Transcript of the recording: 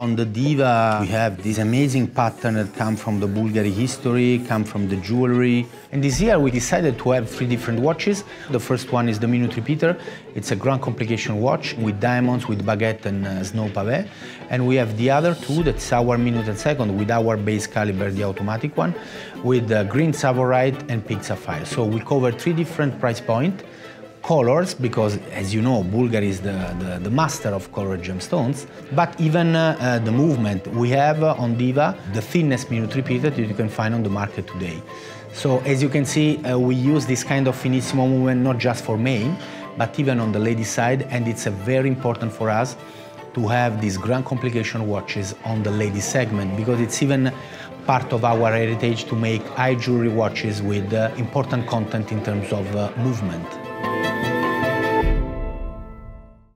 On the Diva, we have this amazing pattern that come from the Bulgari history, come from the jewelry. And this year we decided to have three different watches. The first one is the Minute Repeater. It's a grand complication watch with diamonds, with baguette and uh, snow pavé. And we have the other two, that's our Minute and Second, with our base caliber, the automatic one, with uh, green Tsavorite and pink sapphire. So we cover three different price points colors because as you know Bulgari is the, the, the master of colored gemstones but even uh, uh, the movement we have on Diva the thinnest minute repeater that you can find on the market today so as you can see uh, we use this kind of finissimo movement not just for men but even on the lady side and it's very important for us to have these grand complication watches on the lady segment because it's even part of our heritage to make high jewelry watches with uh, important content in terms of uh, movement.